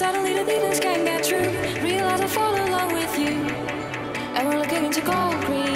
Suddenly the demons can get through. Realize I fall along with you. And we're looking into gold green.